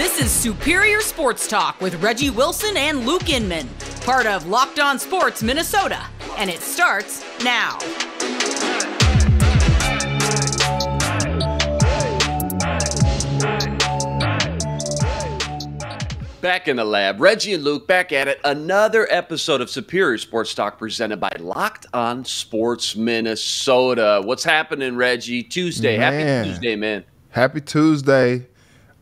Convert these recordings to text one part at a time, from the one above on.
This is Superior Sports Talk with Reggie Wilson and Luke Inman, part of Locked On Sports Minnesota, and it starts now. Back in the lab, Reggie and Luke back at it. Another episode of Superior Sports Talk presented by Locked On Sports Minnesota. What's happening, Reggie? Tuesday. Man. Happy Tuesday, man. Happy Tuesday.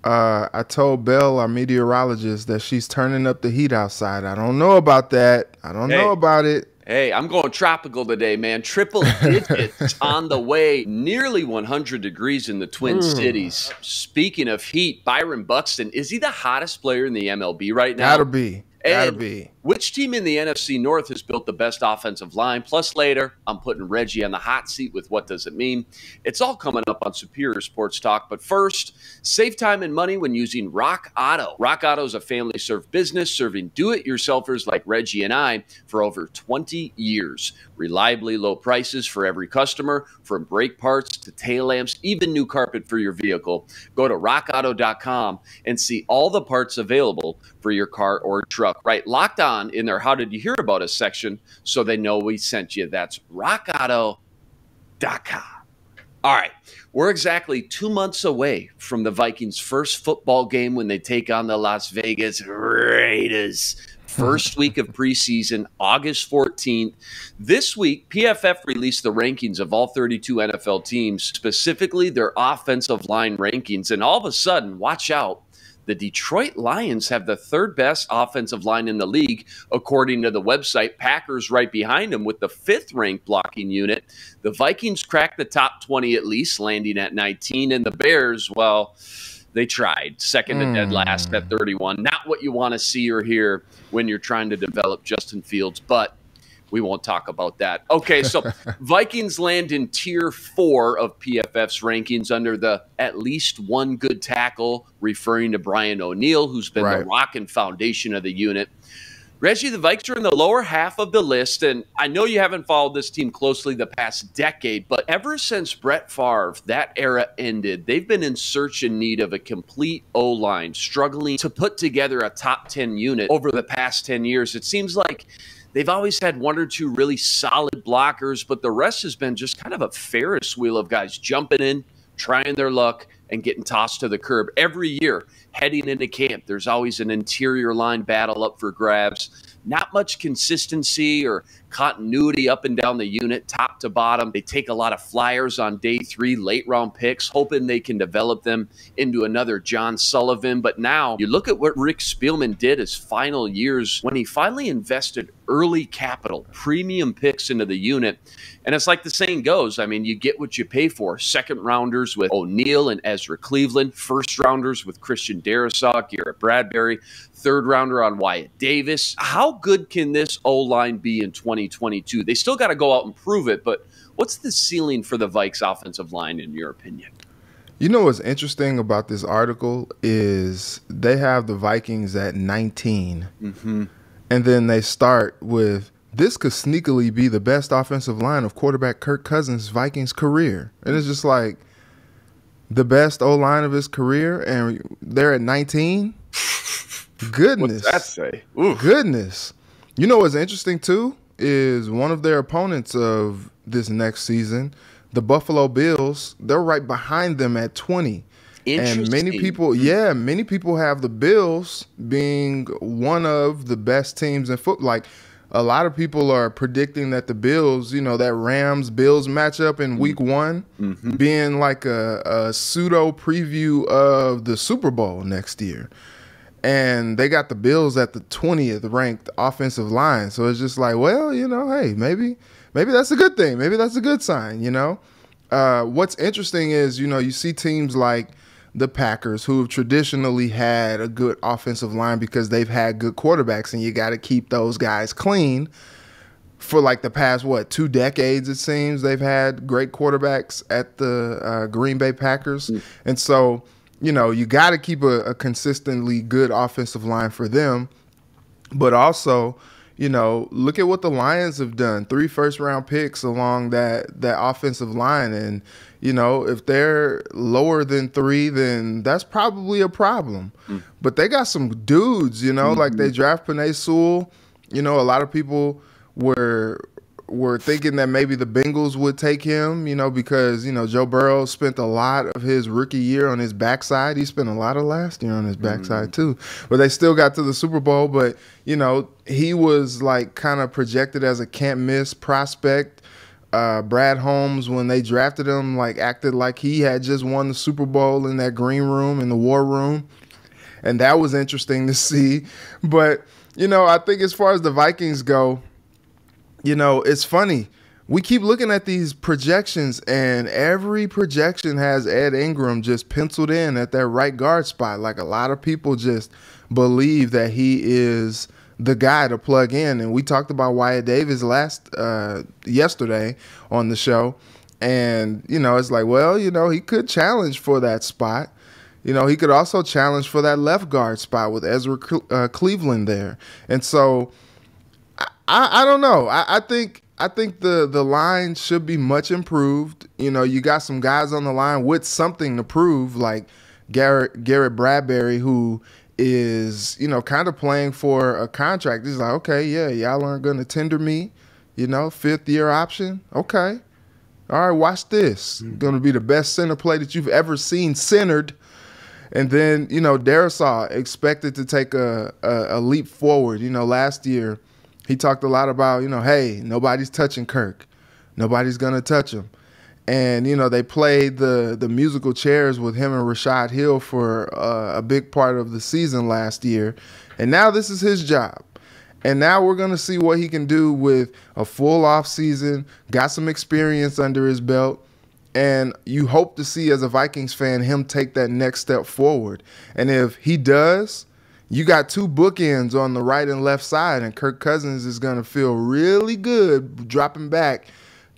Uh, I told Belle, our meteorologist, that she's turning up the heat outside. I don't know about that. I don't Hey. know about it. Hey, I'm going tropical today, man. Triple digits on the way. Nearly 100 degrees in the Twin Cities. Speaking of heat, Byron Buxton, is he the hottest player in the MLB right now? Gotta be. Gotta And be. Which team in the NFC North has built the best offensive line? Plus, later, I'm putting Reggie on the hot seat with what does it mean? It's all coming up on Superior Sports Talk. But first, save time and money when using Rock Auto. Rock Auto is a family served business serving do it yourselfers like Reggie and I for over 20 years. Reliably low prices for every customer, from brake parts to tail lamps, even new carpet for your vehicle. Go to rockauto.com and see all the parts available for your car or truck. Right, locked on in their How Did You Hear About Us section so they know we sent you. That's rockauto.com. All right, we're exactly two months away from the Vikings' first football game when they take on the Las Vegas Raiders. First week of preseason, August 14th. This week, PFF released the rankings of all 32 NFL teams, specifically their offensive line rankings. And all of a sudden, watch out, the Detroit Lions have the third best offensive line in the league, according to the website. Packers right behind them with the fifth ranked blocking unit. The Vikings cracked the top 20 at least, landing at 19. And the Bears, well, they tried. Second to dead last at hmm. 31. Not what you want to see or hear when you're trying to develop Justin Fields, but we won't talk about that. Okay, so Vikings land in tier four of PFF's rankings under the at least one good tackle, referring to Brian O'Neill, who's been the rock and foundation of the unit. Reggie, the Vikes are in the lower half of the list, and I know you haven't followed this team closely the past decade, but ever since Brett Favre, that era ended, they've been in search and need of a complete O line, struggling to put together a top 10 unit over the past 10 years. It seems like they've always had one or two really solid blockers, but the rest has been just kind of a Ferris wheel of guys jumping in, trying their luck, and getting tossed to the curb every year heading into camp. There's always an interior line battle up for grabs. Not much consistency or continuity up and down the unit, top to bottom. They take a lot of flyers on day three, late round picks, hoping they can develop them into another John Sullivan. But now you look at what Rick Spielman did his final years when he finally invested early capital, premium picks into the unit. And it's like the saying goes I mean, you get what you pay for. Second rounders with O'Neill and Ezra Cleveland, first rounders with Christian Darrisaw, Garrett Bradbury, third rounder on Wyatt Davis. How good can this O line be in 2022? They still got to go out and prove it, but what's the ceiling for the Vikes offensive line, in your opinion? You know what's interesting about this article is they have the Vikings at 19. Mm-hmm. And then they start with this could sneakily be the best offensive line of quarterback Kirk Cousins' Vikings career. And it's just like the best O line of his career, and they're at 19. Goodness. What's that say? Ooh. Goodness. You know what's interesting too is one of their opponents of this next season, the Buffalo Bills, they're right behind them at 20. And many people, hmm. yeah, many people have the Bills being one of the best teams in football. Like a lot of people are predicting that the Bills, you know, that Rams Bills matchup in hmm. week one mm-hmm. being like a, a pseudo preview of the Super Bowl next year. And they got the Bills at the 20th ranked offensive line. So it's just like, well, you know, hey, maybe maybe that's a good thing. Maybe that's a good sign, you know? Uh, what's interesting is, you know, you see teams like the Packers who have traditionally had a good offensive line because they've had good quarterbacks and you got to keep those guys clean. For like the past what two decades, it seems they've had great quarterbacks at the uh, Green Bay Packers, and so you know you got to keep a, a consistently good offensive line for them, but also you know, look at what the Lions have done. Three first round picks along that that offensive line and you know, if they're lower than 3 then that's probably a problem. Mm. But they got some dudes, you know, mm-hmm. like they draft Penei Sewell. You know, a lot of people were were thinking that maybe the Bengals would take him, you know, because, you know, Joe Burrow spent a lot of his rookie year on his backside. He spent a lot of last year on his backside, mm. too. But they still got to the Super Bowl. But, you know, he was like kind of projected as a can't miss prospect. Uh, Brad Holmes, when they drafted him, like acted like he had just won the Super Bowl in that green room, in the war room. And that was interesting to see. But, you know, I think as far as the Vikings go, you know, it's funny. We keep looking at these projections, and every projection has Ed Ingram just penciled in at that right guard spot. Like a lot of people just believe that he is the guy to plug in. And we talked about Wyatt Davis last uh, yesterday on the show, and you know, it's like, well, you know, he could challenge for that spot. You know, he could also challenge for that left guard spot with Ezra uh, Cleveland there, and so I, I don't know. I, I think I think the the line should be much improved. You know, you got some guys on the line with something to prove, like Garrett Garrett Bradbury, who is you know kind of playing for a contract. He's like, okay, yeah, y'all aren't going to tender me, you know, fifth year option. Okay, all right, watch this. Mm-hmm. Going to be the best center play that you've ever seen centered. And then you know, Darrisaw expected to take a, a, a leap forward. You know, last year he talked a lot about, you know, hey, nobody's touching Kirk. Nobody's gonna touch him. And you know they played the the musical chairs with him and Rashod Hill for uh, a big part of the season last year, and now this is his job. And now we're going to see what he can do with a full off season, got some experience under his belt, and you hope to see as a Vikings fan him take that next step forward. And if he does, you got two bookends on the right and left side, and Kirk Cousins is going to feel really good dropping back,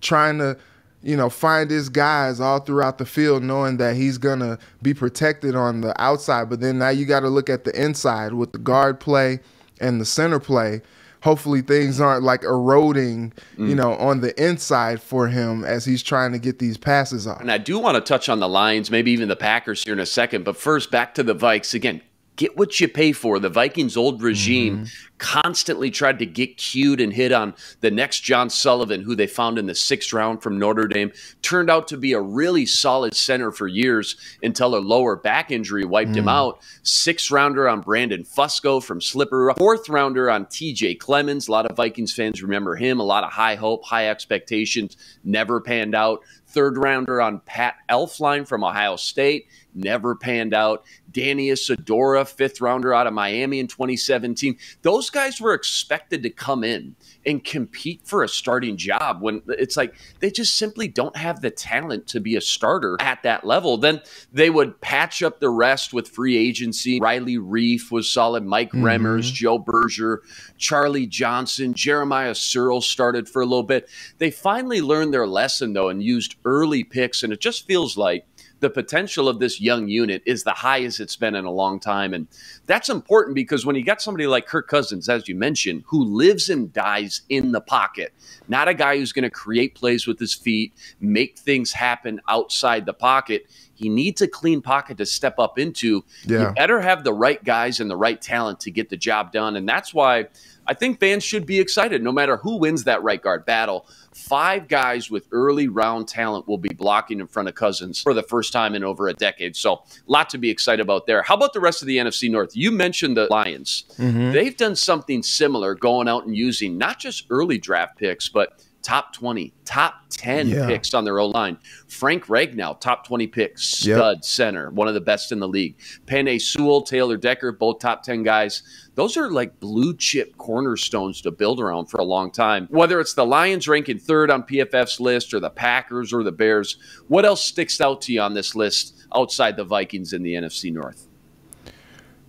trying to, you know, find his guys all throughout the field, knowing that he's going to be protected on the outside. But then now you got to look at the inside with the guard play and the center play. Hopefully things aren't like eroding, mm. you know, on the inside for him as he's trying to get these passes off. And I do want to touch on the Lions, maybe even the Packers here in a second. But first, back to the Vikes again get what you pay for. The Vikings' old regime mm-hmm. constantly tried to get cued and hit on the next John Sullivan, who they found in the sixth round from Notre Dame. Turned out to be a really solid center for years until a lower back injury wiped mm. him out. Sixth rounder on Brandon Fusco from Slipper. Fourth rounder on TJ Clemmings. A lot of Vikings fans remember him. A lot of high hope, high expectations. Never panned out. Third rounder on Pat Elflein from Ohio State never panned out. Danny Isidora, fifth rounder out of Miami in 2017. Those guys were expected to come in and compete for a starting job when it's like they just simply don't have the talent to be a starter at that level. Then they would patch up the rest with free agency. Riley Reiff was solid, Mike mm-hmm. Remmers, Joe Berger, Charlie Johnson, Jeremiah Sirles started for a little bit. They finally learned their lesson though and used early picks, and it just feels like the potential of this young unit is the highest it's been in a long time. And that's important because when you got somebody like Kirk Cousins, as you mentioned, who lives and dies in the pocket, not a guy who's going to create plays with his feet, make things happen outside the pocket. He needs a clean pocket to step up into. Yeah. You better have the right guys and the right talent to get the job done. And that's why I think fans should be excited no matter who wins that right guard battle. Five guys with early round talent will be blocking in front of Cousins for the first time in over a decade. So, a lot to be excited about there. How about the rest of the NFC North? You mentioned the Lions. Mm-hmm. They've done something similar, going out and using not just early draft picks, but top 20, top 10 yeah. picks on their own line. Frank Ragnow, top 20 picks, stud yep. center, one of the best in the league. Penei Sewell, Taylor Decker, both top 10 guys. Those are like blue chip cornerstones to build around for a long time. Whether it's the Lions ranking third on PFF's list or the Packers or the Bears, what else sticks out to you on this list outside the Vikings in the NFC North?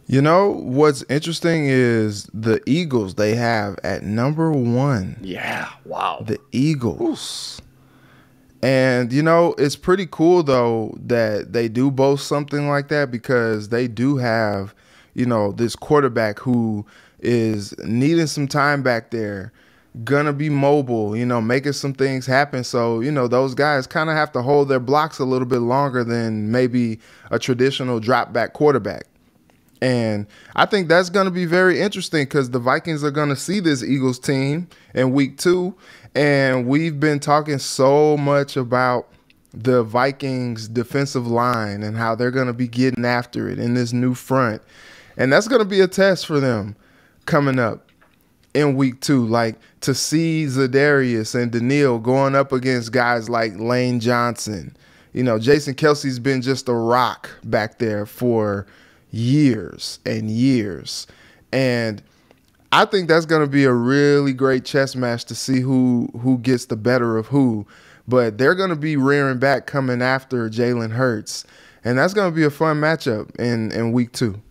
You know what's interesting is the Eagles they have at number one. Yeah, wow. The Eagles. And you know, it's pretty cool though that they do boast something like that because they do have, you know, this quarterback who is needing some time back there, gonna be mobile, you know, making some things happen. So, you know, those guys kind of have to hold their blocks a little bit longer than maybe a traditional drop back quarterback. And I think that's going to be very interesting because the Vikings are going to see this Eagles team in week two. And we've been talking so much about the Vikings defensive line and how they're going to be getting after it in this new front. And that's going to be a test for them coming up in week two. Like to see Za'Darius and Danielle going up against guys like Lane Johnson. You know, Jason Kelce's been just a rock back there for years and years. And I think that's going to be a really great chess match to see who who gets the better of who. But they're going to be rearing back coming after Jalen Hurts, and that's going to be a fun matchup in in week two.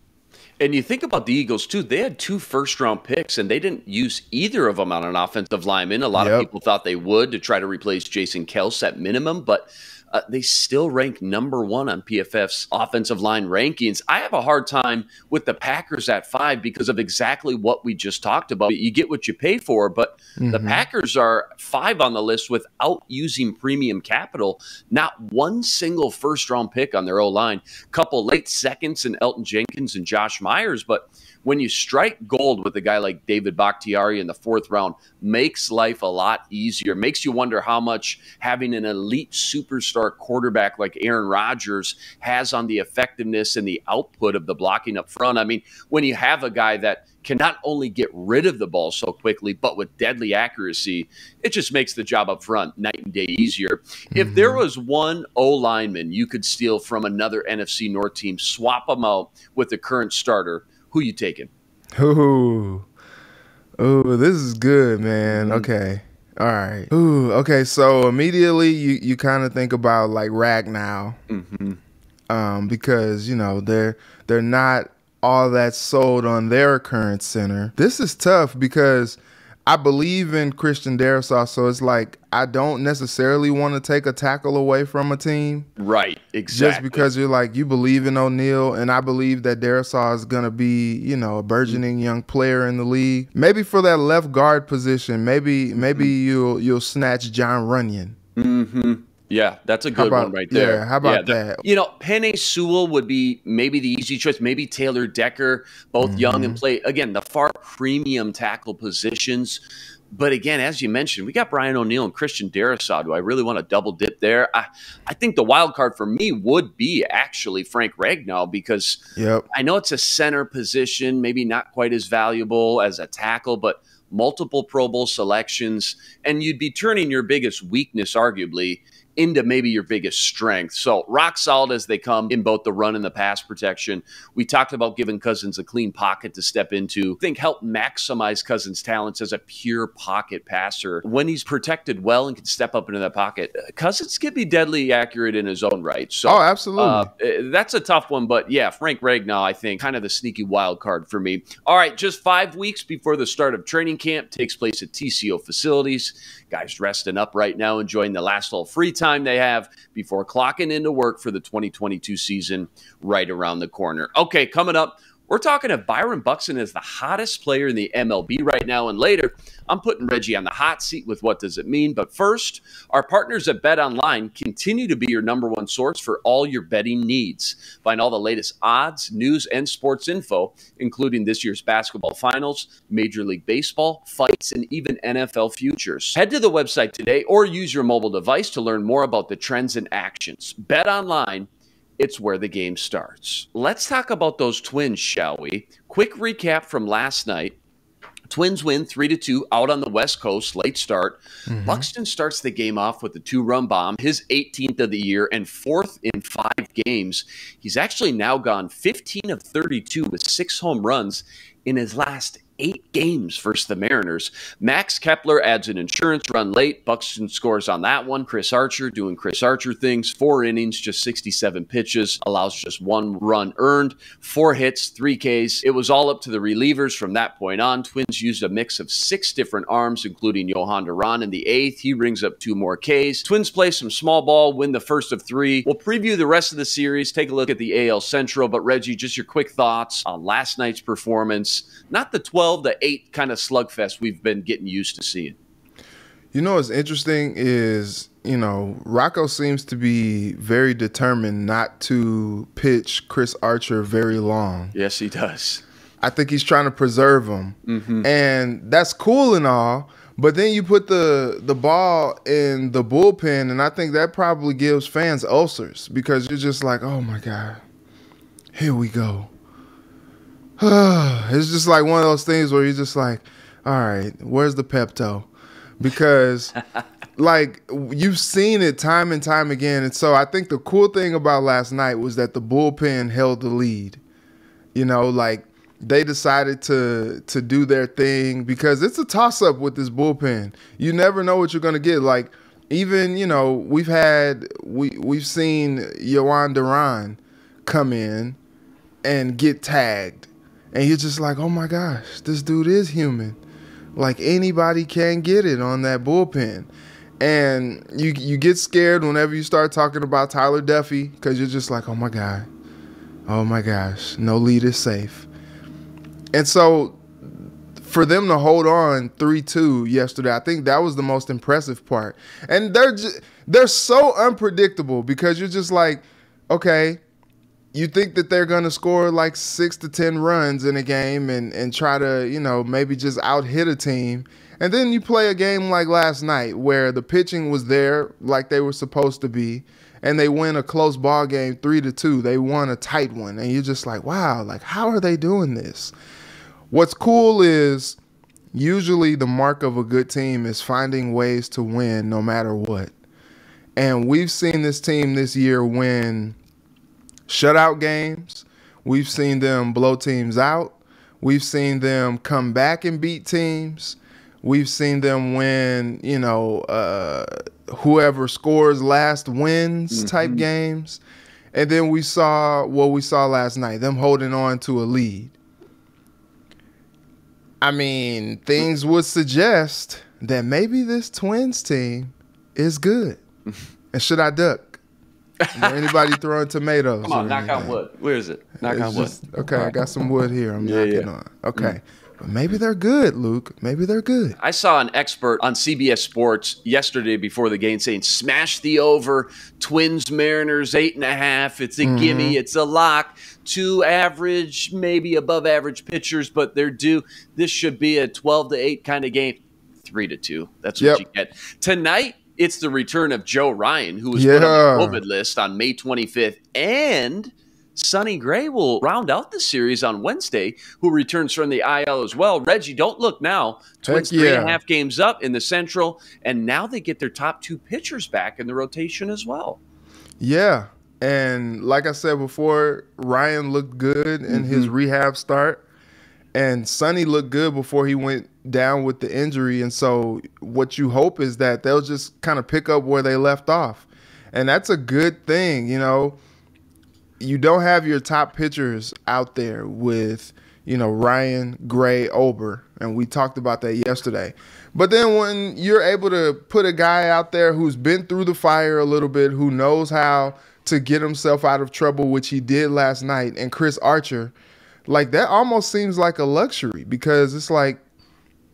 And you think about the Eagles too; they had two first-round picks, and they didn't use either of them on an offensive lineman. A lot yep. of people thought they would to try to replace Jason Kelce at minimum, but uh, they still rank number one on PFF's offensive line rankings. I have a hard time with the Packers at five because of exactly what we just talked about. You get what you pay for, but mm-hmm. the Packers are five on the list without using premium capital. Not one single first round pick on their O line. Couple late seconds in Elgton Jenkins and Josh Myers, but when you strike gold with a guy like David Bakhtiari in the fourth round, makes life a lot easier. Makes you wonder how much having an elite superstar quarterback like Aaron Rodgers has on the effectiveness and the output of the blocking up front. I mean, when you have a guy that can not only get rid of the ball so quickly, but with deadly accuracy, it just makes the job up front night and day easier. Mm-hmm. If there was one O lineman you could steal from another NFC North team, swap them out with the current starter, who you taking? Ooh, ooh, this is good, man. Mm-hmm. Okay. All right. Ooh, okay. So immediately you, you kind of think about like Ragnow, mm-hmm. um, because you know they're they're not all that sold on their current center. This is tough because I believe in Christian Darrisaw, so it's like I don't necessarily want to take a tackle away from a team. Right, exactly. Just because you're like you believe in O'Neill, and I believe that Darrisaw is gonna be, you know, a burgeoning young player in the league. Maybe for that left guard position, maybe maybe mm-hmm. you'll you'll snatch Jon Runyan. Mm-hmm. Yeah, that's a good about, one right there. Yeah, how about yeah, that? You know, Penei Sewell would be maybe the easy choice. Maybe Taylor Decker, both mm-hmm. young and play again the far premium tackle positions. But again, as you mentioned, we got Brian O'Neill and Christian Darrisaw. Do I really want to double dip there? I, I think the wild card for me would be actually Frank Ragnow because yep. I know it's a center position, maybe not quite as valuable as a tackle, but multiple Pro Bowl selections, and you'd be turning your biggest weakness, arguably, into maybe your biggest strength. So rock solid as they come in both the run and the pass protection. We talked about giving Cousins a clean pocket to step into. I think help maximize Cousins' talents as a pure pocket passer. When he's protected well and can step up into that pocket, Cousins can be deadly accurate in his own right. So oh, absolutely. Uh, that's a tough one, but yeah, Frank Ragnow, I think, kind of the sneaky wild card for me. All right, just five weeks before the start of training camp takes place at TCO facilities. Guys resting up right now, enjoying the last little free time they have before clocking into work for the 2022 season right around the corner. Okay, coming up, we're talking if Byron Buxton as the hottest player in the MLB right now. And later, I'm putting Reggie on the hot seat with what does it mean. But first, our partners at Bet Online continue to be your number one source for all your betting needs. Find all the latest odds, news, and sports info, including this year's basketball finals, Major League Baseball, fights, and even NFL futures. Head to the website today or use your mobile device to learn more about the trends and actions. Bet Online it's where the game starts. Let's talk about those twins, shall we? Quick recap from last night. Twins win 3 to 2 out on the West Coast, late start. Mm-hmm. Buxton starts the game off with a two run bomb, his 18th of the year and fourth in five games. He's actually now gone 15 of 32 with six home runs in his last eight games versus the Mariners. Max Kepler adds an insurance run late. Buxton scores on that one. Chris Archer doing Chris Archer things. Four innings, just 67 pitches, allows just one run earned, four hits, three Ks. It was all up to the relievers from that point on. Twins used a mix of six different arms, including Jhoan Duran in the eighth. He rings up two more Ks. Twins play some small ball, win the first of three. We'll preview the rest of the series, take a look at the AL Central. But Reggie, just your quick thoughts on last night's performance. Not the 12 to 8 kind of slugfest we've been getting used to seeing. You know what's interesting is, you know, Rocco seems to be very determined not to pitch Chris Archer very long. Yes, he does. I think he's trying to preserve him. Mm-hmm. And that's cool and all, but then you put the the ball in the bullpen and I think that probably gives fans ulcers because you're just like, "Oh my god. Here we go." it's just like one of those things where you're just like, "All right, where's the Pepto?" because like you've seen it time and time again. And so I think the cool thing about last night was that the bullpen held the lead. You know, like they decided to to do their thing because it's a toss up with this bullpen. You never know what you're gonna get. Like even you know we've had we we've seen Jhoan Duran come in and get tagged, and you're just like, oh my gosh, this dude is human. Like anybody can get it on that bullpen. And you you get scared whenever you start talking about Tyler Duffey because you're just like, oh my God. Oh my gosh. No lead is safe. And so for them to hold on 3-2 yesterday, I think that was the most impressive part. And they're just, they're so unpredictable because you're just like, okay, you think that they're going to score like six to 10 runs in a game and, and try to, you know, maybe just out hit a team. And then you play a game like last night where the pitching was there like they were supposed to be and they win a close ball game 3 to 2. They won a tight one and you're just like, "Wow, like how are they doing this?" What's cool is usually the mark of a good team is finding ways to win no matter what. And we've seen this team this year win shutout games. We've seen them blow teams out. We've seen them come back and beat teams. We've seen them win, you know, uh, whoever scores last wins mm-hmm. type games. And then we saw what we saw last night, them holding on to a lead. I mean, things would suggest that maybe this Twins team is good. and should I duck? anybody throwing tomatoes? Come on, knock on wood. Where is it? Knock it's on just, wood. Okay, I got some wood here. I'm yeah, knocking yeah. on. Okay. Mm. But maybe they're good, Luke. Maybe they're good. I saw an expert on CBS Sports yesterday before the game saying, smash the over, Twins Mariners, eight and a half. It's a mm-hmm. gimme, it's a lock. Two average, maybe above average pitchers, but they're due. This should be a 12 to 8 kind of game. Three to two. That's what yep. you get. Tonight, it's the return of Joe Ryan, who was yeah. put on the COVID list on May 25th, and Sonny Gray will round out the series on Wednesday, who returns from the IL as well. Reggie, don't look now. Twins yeah. three and a half games up in the Central, and now they get their top two pitchers back in the rotation as well. Yeah, and like I said before, Ryan looked good in mm-hmm. his rehab start, and Sonny looked good before he went down with the injury. And so what you hope is that they'll just kind of pick up where they left off. And that's a good thing, you know. You don't have your top pitchers out there with, you know, Ryan, Gray, Ober, and we talked about that yesterday. But then when you're able to put a guy out there who's been through the fire a little bit, who knows how to get himself out of trouble, which he did last night, and Chris Archer, like that almost seems like a luxury because it's like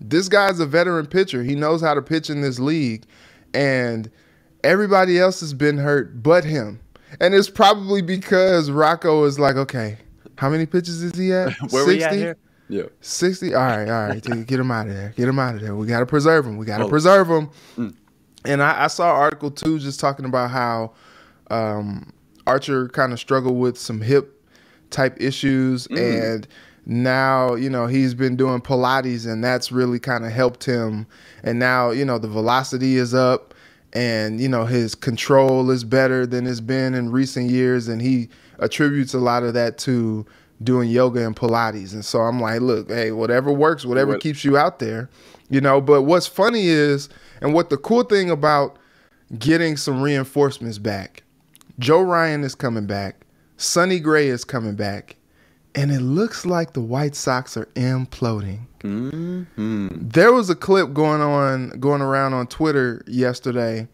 this guy's a veteran pitcher. He knows how to pitch in this league. And everybody else has been hurt but him. And it's probably because Rocco is like, okay, how many pitches is he at? Where 60? we at here? Yeah. 60? All right, all right. Get him out of there. Get him out of there. We got to preserve him. We got to oh. preserve him. Mm. And I, I, saw article too just talking about how um, Archer kind of struggled with some hip type issues. Mm. And now you know he's been doing pilates and that's really kind of helped him and now you know the velocity is up and you know his control is better than it's been in recent years and he attributes a lot of that to doing yoga and Pilates. And so I'm like, look, hey, whatever works, whatever what? keeps you out there, you know. But what's funny is, and what the cool thing about getting some reinforcements back, Joe Ryan is coming back, Sonny Gray is coming back, and it looks like the White Sox are imploding. Mm-hmm. There was a clip going on, going around on Twitter yesterday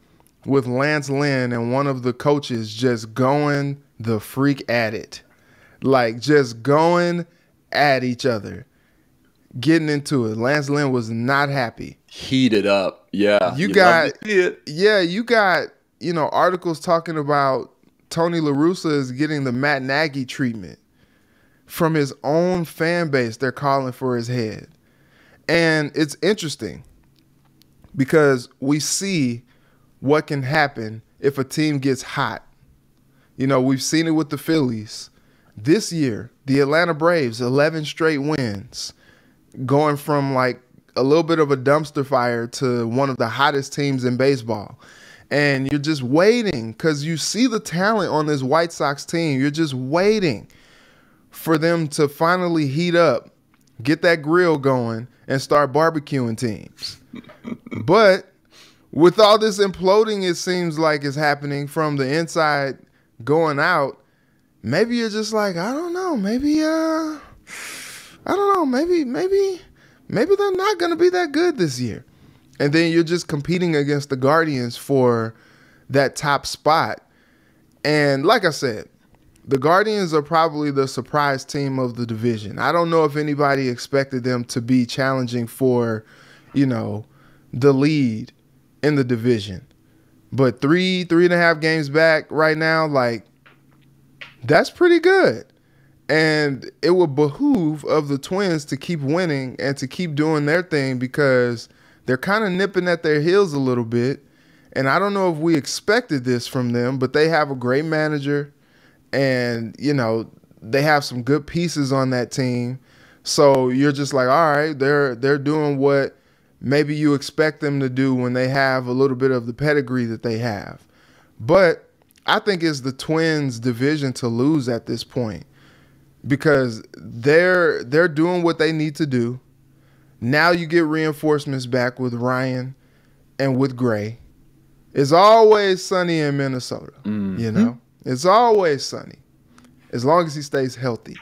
with Lance Lynn and one of the coaches just going the freak at it like just going at each other, getting into it. Lance Lynn was not happy. Heated up. Yeah. You, you got Yeah, you got, you know, articles talking about Tony La Russa is getting the Matt Nagy treatment from his own fan base. They're calling for his head. And it's interesting because we see what can happen if a team gets hot. You know, we've seen it with the Phillies. This year, the Atlanta Braves, 11 straight wins, going from like a little bit of a dumpster fire to one of the hottest teams in baseball. And you're just waiting because you see the talent on this White Sox team. You're just waiting for them to finally heat up, get that grill going, and start barbecuing teams. but with all this imploding, it seems like is happening from the inside going out maybe you're just like, I don't know, maybe uh I don't know, maybe maybe maybe they're not going to be that good this year. And then you're just competing against the Guardians for that top spot. And like I said, the Guardians are probably the surprise team of the division. I don't know if anybody expected them to be challenging for, you know, the lead in the division. But three, three and a half games back right now, like that's pretty good. And it would behoove of the Twins to keep winning and to keep doing their thing because they're kind of nipping at their heels a little bit. And I don't know if we expected this from them, but they have a great manager and, you know, they have some good pieces on that team. So you're just like, all right, they're they're doing what maybe you expect them to do when they have a little bit of the pedigree that they have. But I think it's the Twins division to lose at this point because they're they're doing what they need to do. Now you get reinforcements back with Ryan and with Gray. It's always sunny in Minnesota, mm-hmm. you know. It's always sunny as long as he stays healthy.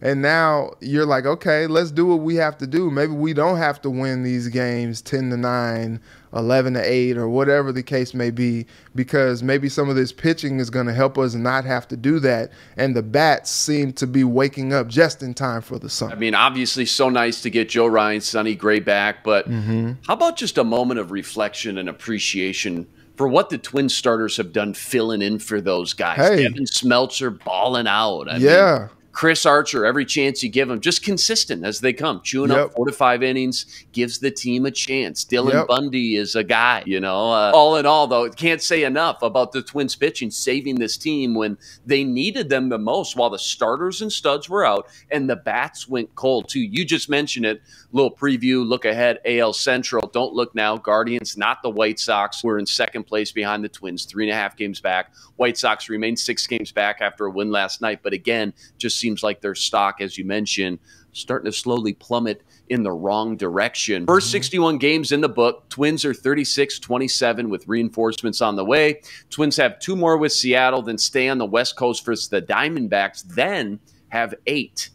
And now you're like, okay, let's do what we have to do. Maybe we don't have to win these games 10 to 9, 11 to 8, or whatever the case may be, because maybe some of this pitching is going to help us not have to do that. And the bats seem to be waking up just in time for the sun. I mean, obviously, so nice to get Joe Ryan, Sonny Gray back, but mm-hmm. how about just a moment of reflection and appreciation? For what the twin starters have done filling in for those guys. Hey. Devin Smeltzer balling out. I yeah. Mean, Chris Archer, every chance you give him, just consistent as they come, chewing yep. up four to five innings, gives the team a chance. Dylan yep. Bundy is a guy, you know. Uh, all in all, though, can't say enough about the Twins pitching saving this team when they needed them the most while the starters and studs were out and the bats went cold, too. You just mentioned it. Little preview, look ahead, AL Central. Don't look now. Guardians, not the White Sox. We're in second place behind the Twins, three and a half games back. White Sox remain six games back after a win last night. But again, just seems like their stock, as you mentioned, starting to slowly plummet in the wrong direction. First mm-hmm. 61 games in the book. Twins are 36 27 with reinforcements on the way. Twins have two more with Seattle, then stay on the West Coast versus the Diamondbacks, then have eight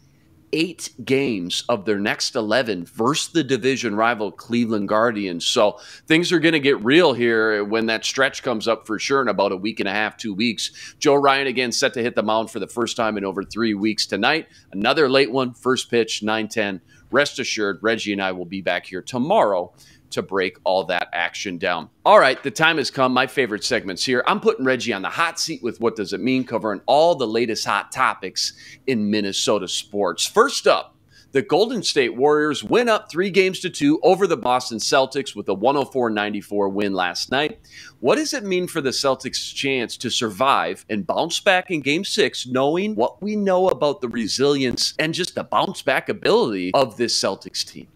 eight games of their next 11 versus the division rival Cleveland Guardians. So things are going to get real here when that stretch comes up for sure in about a week and a half, two weeks. Joe Ryan again set to hit the mound for the first time in over three weeks tonight. Another late one, first pitch, 9 10. Rest assured, Reggie and I will be back here tomorrow to break all that action down. All right, the time has come. My favorite segments here. I'm putting Reggie on the hot seat with What Does It Mean, covering all the latest hot topics in Minnesota sports. First up, the Golden State Warriors win up three games to two over the Boston Celtics with a 104 94 win last night. What does it mean for the Celtics' chance to survive and bounce back in game six, knowing what we know about the resilience and just the bounce back ability of this Celtics team?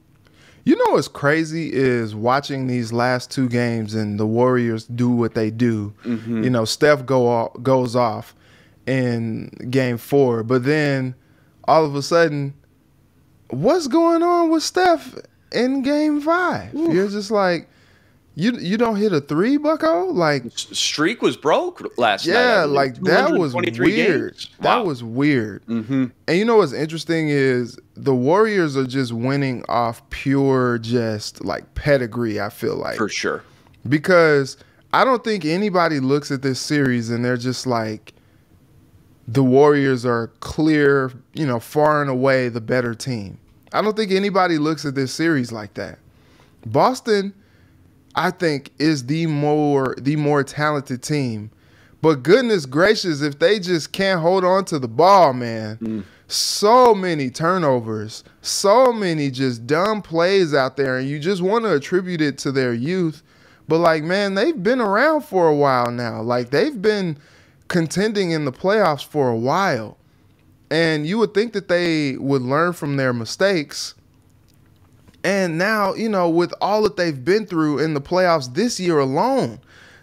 You know what's crazy is watching these last two games and the Warriors do what they do. Mm-hmm. You know, Steph go off, goes off in game four, but then all of a sudden, what's going on with Steph in Game Five? Oof. You're just like, you you don't hit a three, Bucko? Like streak was broke last yeah, night. Yeah, like that was weird. That was weird. Mm-hmm. And you know what's interesting is the Warriors are just winning off pure just like pedigree. I feel like for sure because I don't think anybody looks at this series and they're just like the Warriors are clear, you know, far and away the better team. I don't think anybody looks at this series like that. Boston I think is the more the more talented team. But goodness gracious, if they just can't hold on to the ball, man. Mm. So many turnovers, so many just dumb plays out there, and you just want to attribute it to their youth. But like, man, they've been around for a while now. Like they've been contending in the playoffs for a while. And you would think that they would learn from their mistakes and now, you know, with all that they've been through in the playoffs this year alone,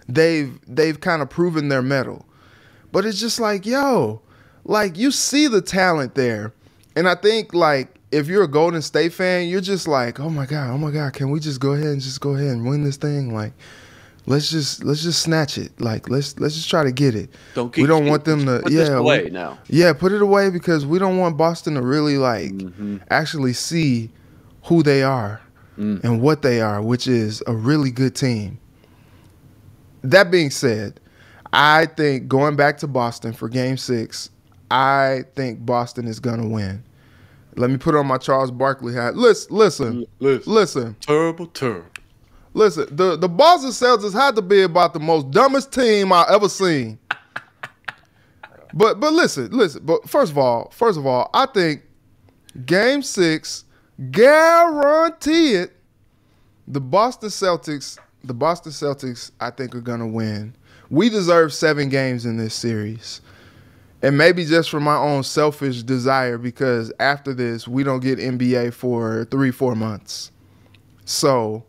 they've they've kind of proven their mettle. But it's just like, yo, like you see the talent there. And I think like if you're a Golden State fan, you're just like, "Oh my god, oh my god, can we just go ahead and just go ahead and win this thing like let's just let's just snatch it. Like let's let's just try to get it. Don't keep, we don't want them to yeah put it away we, now. Yeah, put it away because we don't want Boston to really like mm-hmm. actually see who they are mm. and what they are, which is a really good team. That being said, I think going back to Boston for game six, I think Boston is going to win. Let me put on my Charles Barkley hat. Listen, listen, listen. listen. Terrible, terrible. Listen, the, the Boston Celtics had to be about the most dumbest team I ever seen. but but listen, listen. But first of all, first of all, I think game six guarantee it. The Boston Celtics, the Boston Celtics, I think are gonna win. We deserve seven games in this series. And maybe just for my own selfish desire, because after this, we don't get NBA for three, four months. So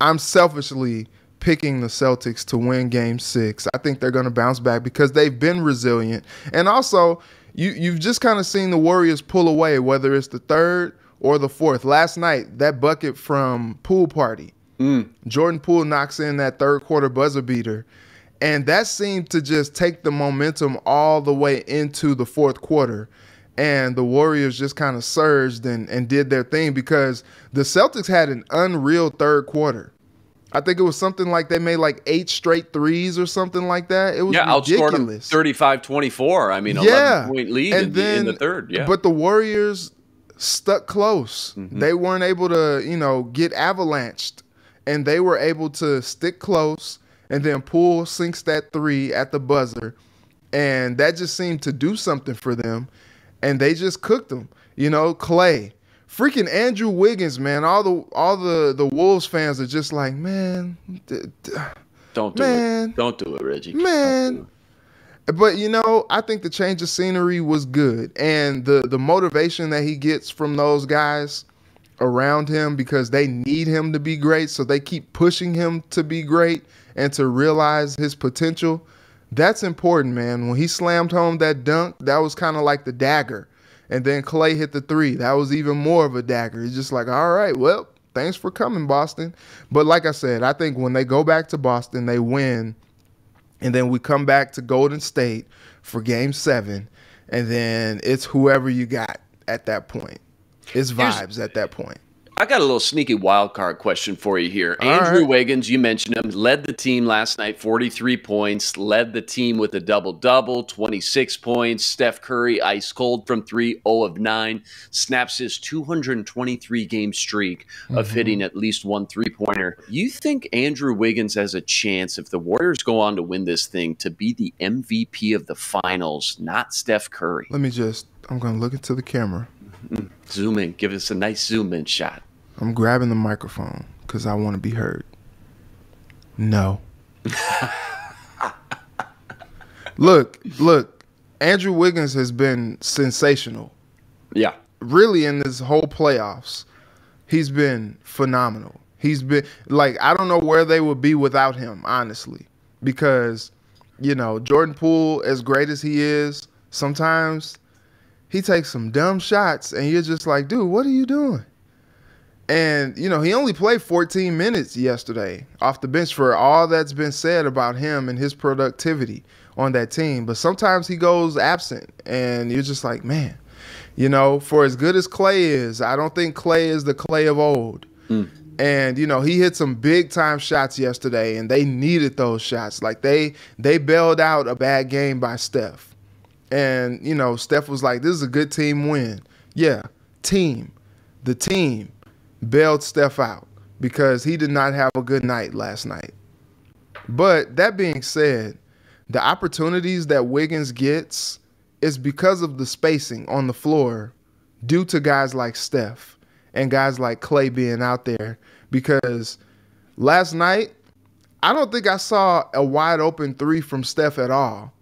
I'm selfishly picking the Celtics to win game six. I think they're going to bounce back because they've been resilient. And also, you, you've just kind of seen the Warriors pull away, whether it's the third or the fourth. Last night, that bucket from Poole Party, mm. Jordan Poole knocks in that third quarter buzzer beater. And that seemed to just take the momentum all the way into the fourth quarter. And the Warriors just kind of surged and, and did their thing because the Celtics had an unreal third quarter. I think it was something like they made like eight straight threes or something like that. It was yeah, ridiculous. outscored them 35-24. I mean, yeah. 11 point lead and in, then, the, in the third. Yeah. But the Warriors stuck close. Mm-hmm. They weren't able to, you know, get avalanched, and they were able to stick close. And then Poole sinks that three at the buzzer, and that just seemed to do something for them. And they just cooked them. You know, Clay, freaking Andrew Wiggins, man. All the all the the Wolves fans are just like, man, don't do man, it. Don't do it, Reggie. Man, but you know, I think the change of scenery was good, and the the motivation that he gets from those guys around him because they need him to be great, so they keep pushing him to be great and to realize his potential. That's important, man. When he slammed home that dunk, that was kind of like the dagger. And then Clay hit the three. That was even more of a dagger. He's just like, all right, well, thanks for coming, Boston. But like I said, I think when they go back to Boston, they win and then we come back to Golden State for game seven. And then it's whoever you got at that point. It's vibes Here's, at that point. I got a little sneaky wild card question for you here. All Andrew right. Wiggins, you mentioned him, led the team last night, 43 points, led the team with a double double, 26 points. Steph Curry, ice cold from 3, 0 of 9, snaps his 223 game streak of mm-hmm. hitting at least one three pointer. You think Andrew Wiggins has a chance, if the Warriors go on to win this thing, to be the MVP of the finals, not Steph Curry? Let me just, I'm going to look into the camera. Zoom in. Give us a nice zoom in shot. I'm grabbing the microphone because I want to be heard. No. look, look. Andrew Wiggins has been sensational. Yeah. Really, in this whole playoffs, he's been phenomenal. He's been like I don't know where they would be without him, honestly, because you know Jordan Poole, as great as he is, sometimes he takes some dumb shots, and you're just like, dude, what are you doing? And, you know, he only played 14 minutes yesterday off the bench for all that's been said about him and his productivity on that team. But sometimes he goes absent, and you're just like, man, you know, for as good as Clay is, I don't think Clay is the Clay of old. Mm. And you know, he hit some big time shots yesterday, and they needed those shots. Like they they bailed out a bad game by Steph. And you know, Steph was like, "This is a good team win." Yeah, team, the team bailed Steph out because he did not have a good night last night. But that being said, the opportunities that Wiggins gets is because of the spacing on the floor due to guys like Steph and guys like Clay being out there. Because last night, I don't think I saw a wide open three from Steph at all.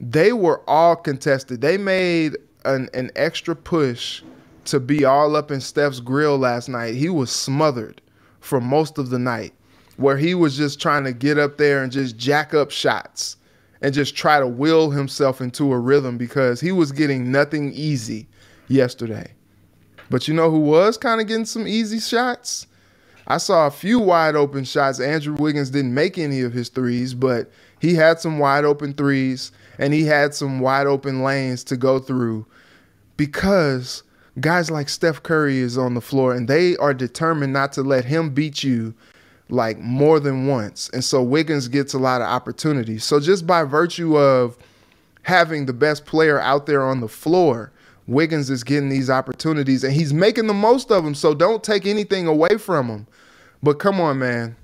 They were all contested. They made an, an extra push to be all up in Steph's grill last night. He was smothered for most of the night, where he was just trying to get up there and just jack up shots and just try to will himself into a rhythm because he was getting nothing easy yesterday. But you know who was kind of getting some easy shots? I saw a few wide open shots. Andrew Wiggins didn't make any of his threes, but he had some wide open threes and he had some wide open lanes to go through because guys like Steph Curry is on the floor and they are determined not to let him beat you like more than once. And so Wiggins gets a lot of opportunities. So just by virtue of having the best player out there on the floor, Wiggins is getting these opportunities and he's making the most of them. So don't take anything away from him. But come on, man.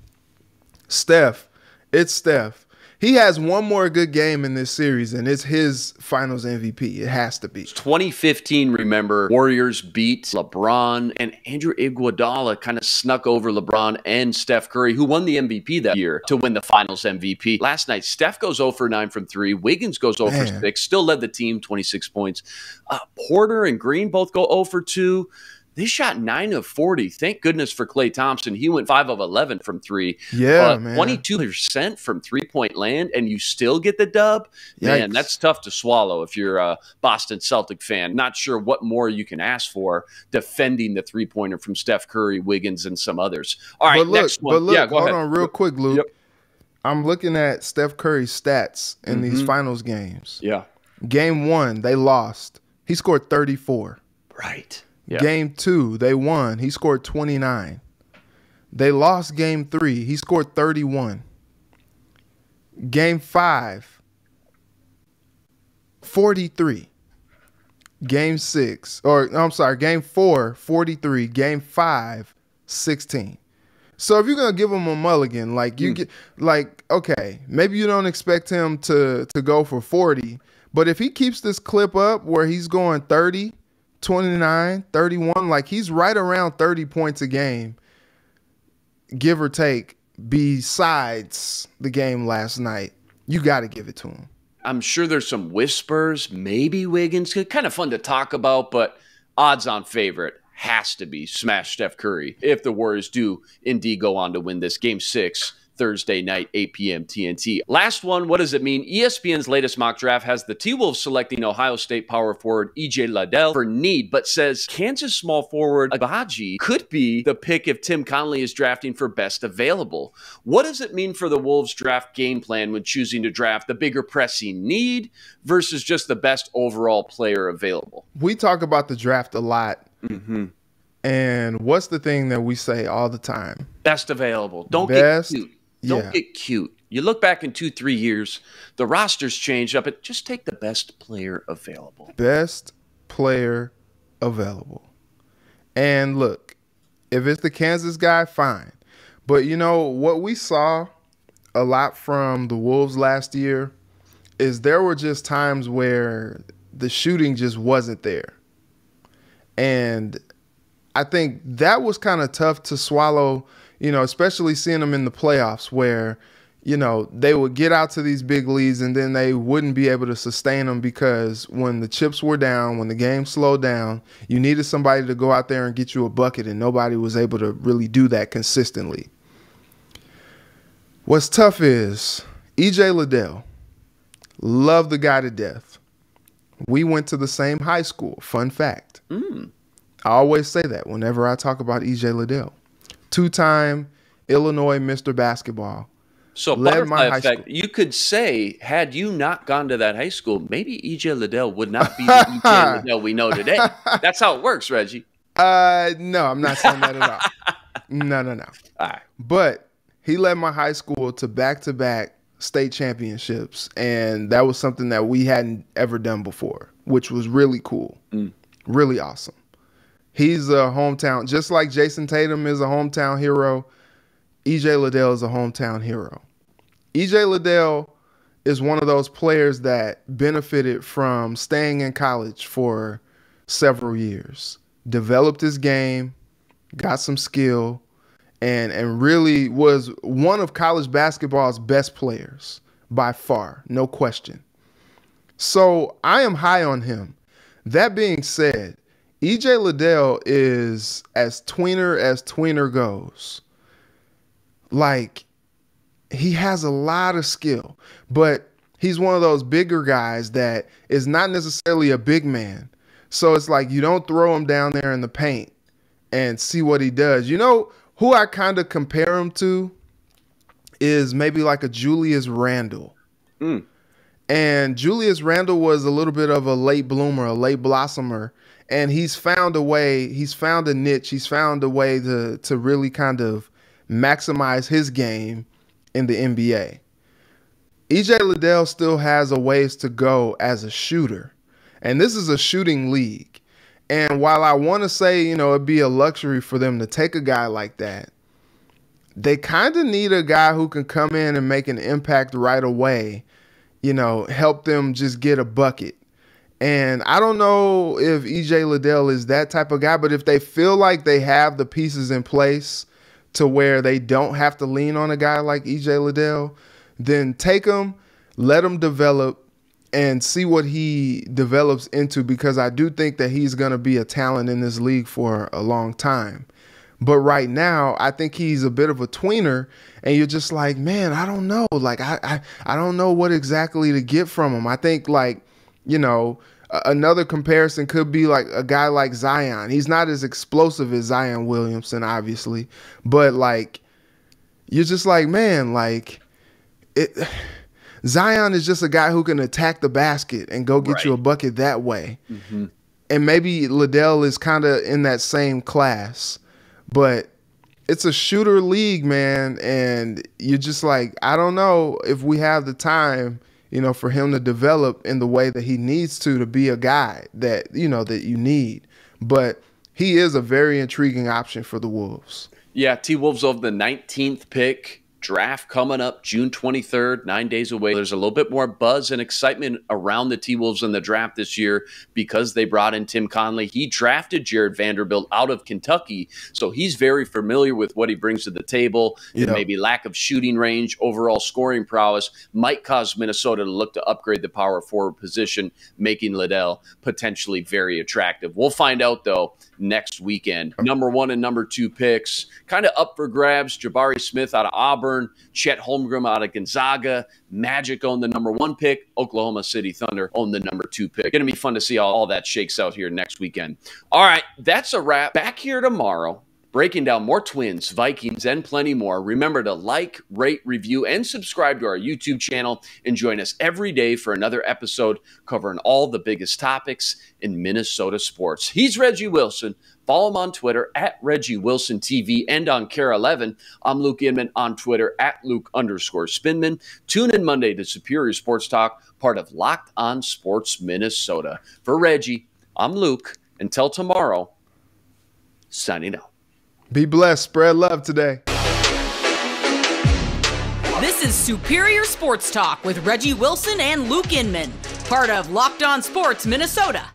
Steph, it's Steph. He has one more good game in this series, and it's his finals MVP. It has to be. 2015, remember, Warriors beat LeBron, and Andrew Iguodala kind of snuck over LeBron and Steph Curry, who won the MVP that year, to win the finals MVP. Last night, Steph goes 0 for 9 from 3. Wiggins goes 0 Man. for 6, still led the team, 26 points. Uh, Porter and Green both go 0 for 2. They shot nine of 40. Thank goodness for Klay Thompson. He went five of 11 from three. Yeah, man. 22% from three point land, and you still get the dub. Yikes. Man, that's tough to swallow if you're a Boston Celtic fan. Not sure what more you can ask for defending the three pointer from Steph Curry, Wiggins, and some others. All right, but look, next one. But look, yeah, hold ahead. on real quick, Luke. Yep. I'm looking at Steph Curry's stats in mm-hmm. these finals games. Yeah. Game one, they lost. He scored 34. Right. Yeah. Game two, they won. He scored 29. They lost game three. He scored 31. Game five, 43. Game six, or I'm sorry, game four, 43. Game five, 16. So if you're gonna give him a mulligan, like you mm. get, like okay, maybe you don't expect him to to go for 40, but if he keeps this clip up where he's going 30, 29, 31. Like he's right around 30 points a game, give or take, besides the game last night. You got to give it to him. I'm sure there's some whispers, maybe Wiggins. Could kind of fun to talk about, but odds on favorite has to be smash Steph Curry if the Warriors do indeed go on to win this game six Thursday night, 8 p.m. TNT. Last one, what does it mean? ESPN's latest mock draft has the T Wolves selecting Ohio State power forward EJ Liddell for need, but says Kansas small forward Agbaji could be the pick if Tim Connelly is drafting for best available. What does it mean for the Wolves draft game plan when choosing to draft the bigger pressing need versus just the best overall player available? We talk about the draft a lot. Mm-hmm. And what's the thing that we say all the time? Best available. Don't Best get cute. Don't yeah. get cute. You look back in two, three years, the roster's changed up. It just take the best player available. Best player available. And look, if it's the Kansas guy, fine. But you know what we saw a lot from the Wolves last year is there were just times where the shooting just wasn't there. And I think that was kind of tough to swallow you know, especially seeing them in the playoffs where, you know, they would get out to these big leads and then they wouldn't be able to sustain them because when the chips were down, when the game slowed down, you needed somebody to go out there and get you a bucket, and nobody was able to really do that consistently. What's tough is EJ Liddell, love the guy to death. We went to the same high school. Fun fact. Mm. I always say that whenever I talk about EJ Liddell. Two time Illinois Mr. Basketball. So butterfly effect, you could say, had you not gone to that high school, maybe EJ Liddell would not be the EJ Liddell we know today. That's how it works, Reggie. Uh, no, I'm not saying that at all. No, no, no. All right. But he led my high school to back to back state championships, and that was something that we hadn't ever done before, which was really cool, mm. really awesome. He's a hometown, just like Jayson Tatum is a hometown hero. EJ Liddell is a hometown hero. EJ Liddell is one of those players that benefited from staying in college for several years, developed his game, got some skill, and and really was one of college basketball's best players by far, no question. So I am high on him. That being said, EJ Liddell is as tweener as tweener goes like he has a lot of skill, but he's one of those bigger guys that is not necessarily a big man. So it's like you don't throw him down there in the paint and see what he does. You know who I kind of compare him to is maybe like a Julius Randle. Mm. And Julius Randle was a little bit of a late bloomer, a late blossomer, and he's found a way, he's found a niche, he's found a way to to really kind of maximize his game in the NBA. EJ Liddell still has a ways to go as a shooter. And this is a shooting league. And while I want to say, you know, it'd be a luxury for them to take a guy like that, they kind of need a guy who can come in and make an impact right away, you know, help them just get a bucket. And I don't know if EJ Liddell is that type of guy, but if they feel like they have the pieces in place to where they don't have to lean on a guy like EJ Liddell, then take him, let him develop, and see what he develops into because I do think that he's going to be a talent in this league for a long time. But right now, I think he's a bit of a tweener, and you're just like, man, I don't know. Like, I, I, I don't know what exactly to get from him. I think, like, you know, another comparison could be like a guy like Zion. He's not as explosive as Zion Williamson, obviously, but like you're just like, man, like it. Zion is just a guy who can attack the basket and go get right. you a bucket that way. Mm-hmm. And maybe Liddell is kind of in that same class, but it's a shooter league, man. And you're just like, I don't know if we have the time you know, for him to develop in the way that he needs to to be a guy that, you know, that you need. But he is a very intriguing option for the Wolves. Yeah, T Wolves of the 19th pick draft coming up June 23rd, nine days away. There's a little bit more buzz and excitement around the T Wolves in the draft this year because they brought in Tim Connelly. He drafted Jarred Vanderbilt out of Kentucky, so he's very familiar with what he brings to the table. Maybe lack of shooting range, overall scoring prowess might cause Minnesota to look to upgrade the power forward position, making Liddell potentially very attractive. We'll find out though next weekend. Number one and number two picks, kind of up for grabs. Jabari Smith out of Auburn, Chet Holmgren out of Gonzaga, Magic on the number one pick, Oklahoma City Thunder on the number two pick. Going to be fun to see how all that shakes out here next weekend. All right, that's a wrap. Back here tomorrow breaking down more Twins, Vikings, and plenty more. Remember to like, rate, review, and subscribe to our YouTube channel and join us every day for another episode covering all the biggest topics in Minnesota sports. He's Reggie Wilson. Follow him on Twitter at Reggie Wilson TV and on KARE 11. I'm Luke Inman on Twitter at Luke underscore Spinman. Tune in Monday to Superior Sports Talk, part of Locked On Sports Minnesota. For Reggie, I'm Luke. Until tomorrow, signing out. Be blessed. Spread love today. This is Superior Sports Talk with Reggie Wilson and Luke Inman, part of Locked On Sports Minnesota.